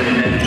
Yeah.